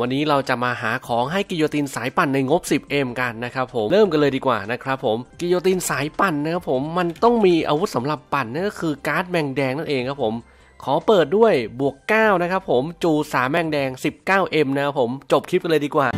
วันนี้เราจะมาหาของให้กิโยตินสายปั่นในงบ 10M กันนะครับผม เริ่มกันเลยดีกว่านะครับผม กิโยตินสายปั่นนะครับผม มันต้องมีอาวุธสำหรับปั่นนั่นก็คือการ์ดแมงแดงนั่นเองครับผม ขอเปิดด้วยบวก 9 นะครับผม จู3แมงแดง 19M นะครับผม จบคลิปกันเลยดีกว่า